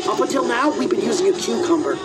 Up until now, we've been using a cucumber.